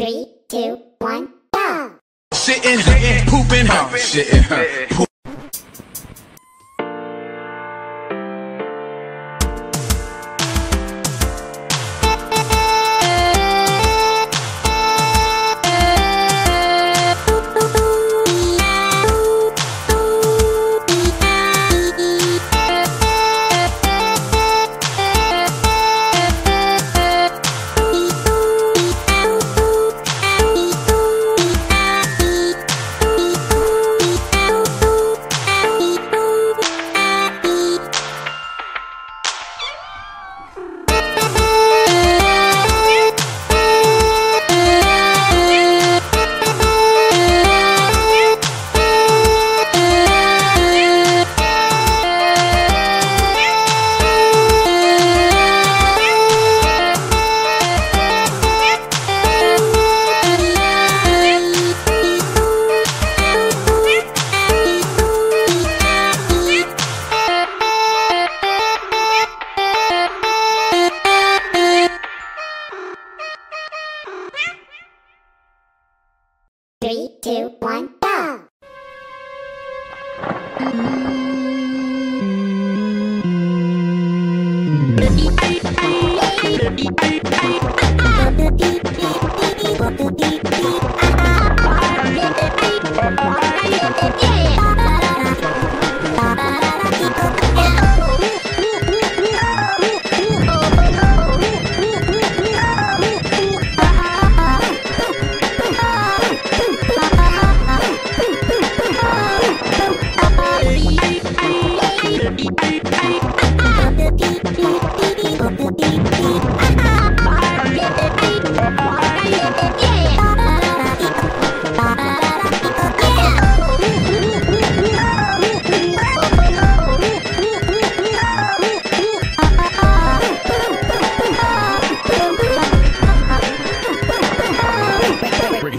Three, two, one, go! Shitting, pooping, shitting, pooping. Two, one, go!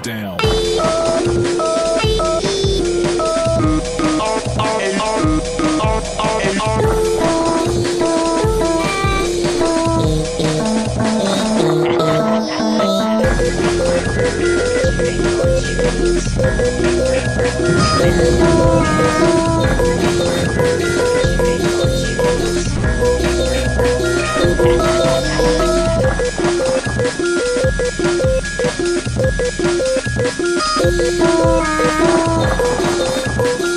Down. Thank